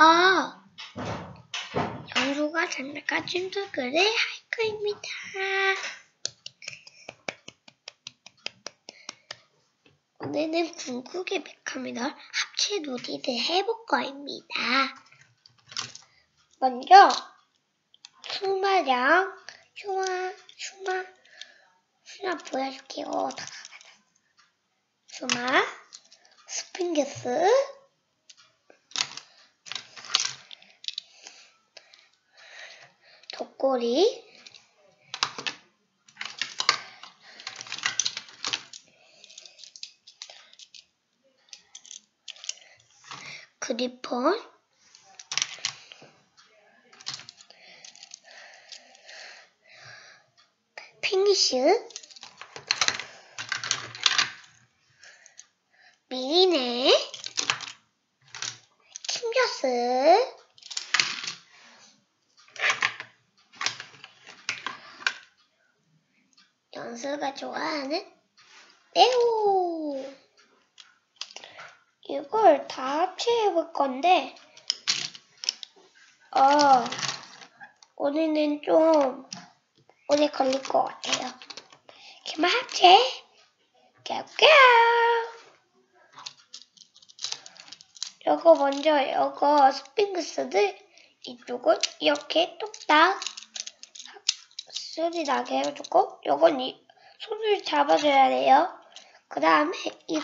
어, 영수가 장난감 춤추기를 할 거입니다. 오늘은 궁극의 메카미널 합체 놀이를 해볼 거입니다. 먼저 수마랑 수마 수마 수마 보여줄게요. 수마 스핑크스 독고리 그리폰. 팽이슈. 미리네. 킴겨스 연수가 좋아하는 네오 이걸 다 합체해 볼 건데 어 오늘은 좀 오래 걸릴 것 같아요. 그만 합체. 껴껴 요거 먼저 요거 스핑크스들 이쪽을 이렇게 뚝딱 소리 나게 해주고 요건 이 손을 잡아줘야 돼요. 그 다음에 이,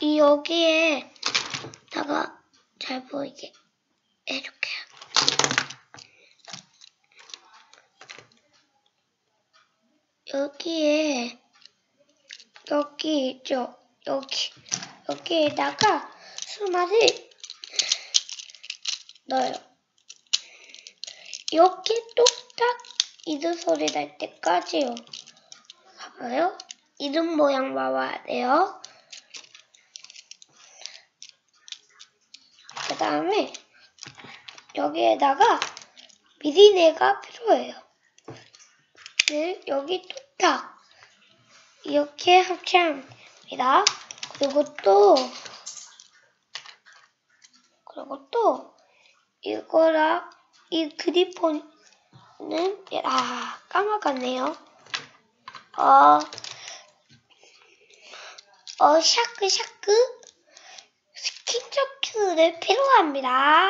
이 여기에다가 잘 보이게 해줄게요. 여기에 여기 있죠. 여기 여기에다가 수마를 넣어요. 이렇게 뚝딱 이름 소리 날 때까지요. 봐봐요. 이름 모양 봐봐야 돼요. 그 다음에 여기에다가 미리네가 필요해요. 네, 여기 뚝딱 이렇게 합체합니다. 그리고 또 그리고 또 이거랑 이 그리폰은 아 까먹었네요. 어, 어 샤크 샤크 스킨초크를 필요합니다.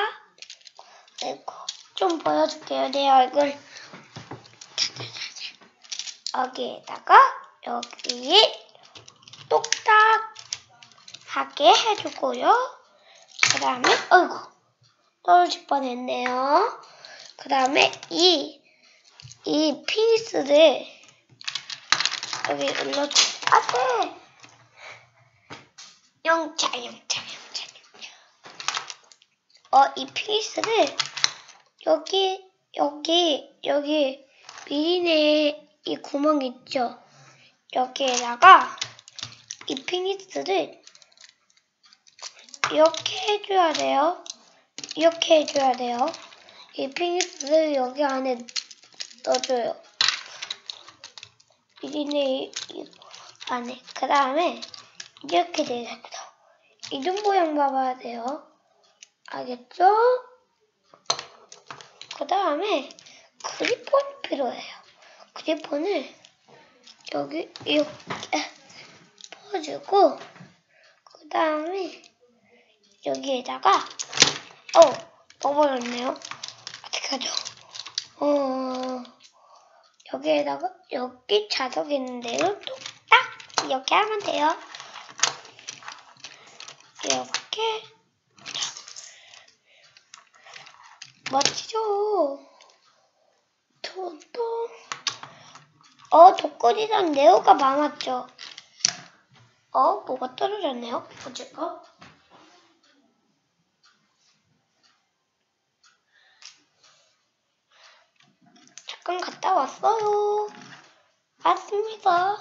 그리고 좀 보여줄게요 내 얼굴. 여기에다가 여기 똑딱 하게 해주고요. 그 다음에 어이구 떨어질 뻔 했네요. 그 다음에 이, 이 피니스를 여기 올려줘. 아, 네. 영차, 영차, 영차, 영차. 어, 이 피닉스를 여기, 여기, 여기 미인의 이 구멍 있죠? 여기에다가 이 피닉스를 이렇게 해줘야 돼요. 이렇게 해줘야 돼요. 이 피닉스를 여기 안에 넣어줘요. 이 안에. 그 다음에 이렇게 되겠다. 이름 모양 봐봐야 돼요. 알겠죠? 그 다음에 그리폰이 필요해요. 그리폰을 여기 이렇게 퍼주고 그 다음에 여기에다가 어 넣어버렸네요. 어떡하죠? 어 여기에다가 여기 자석 있는데요. 뚝딱 이렇게 하면 돼요. 이렇게 멋지죠? 저도 어 독거리랑 네오가 많았죠. 어 뭐가 떨어졌네요. 어제가 잠깐 갔다 왔어요. 맞습니다.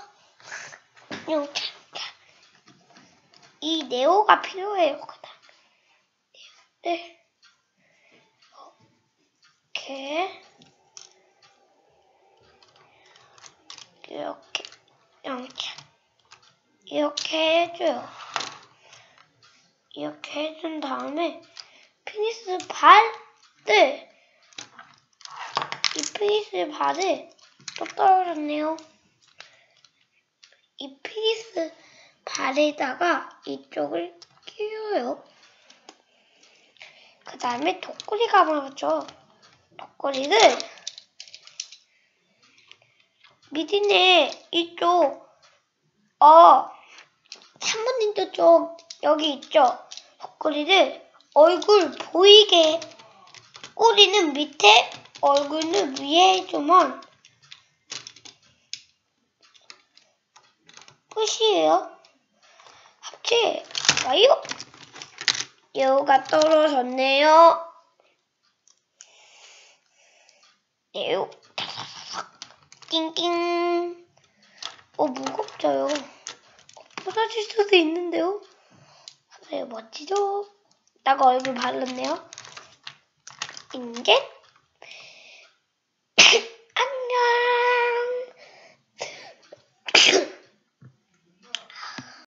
이 네오가 필요해요. 그다음 네. 이렇게 이렇게 이렇게 이렇게 해줘요. 이렇게 해준 다음에 피니스 발을 이 피니스 발을 또 떨어졌네요. 이 피니스 발에다가 이쪽을 끼워요. 그 다음에 독고리 감아봤죠. 독고리를 미디네 이쪽 어 3번님도 쪽 여기 있죠. 독고리를 얼굴 보이게 꼬리는 밑에 얼굴은 위에 해주면 끝이에요. 합체 와요. 여우가 떨어졌네요. 여우 낑낑 어 무겁죠요. 부서질 수도 있는데요. 네, 멋지죠? 나가 얼굴 발랐네요. 이제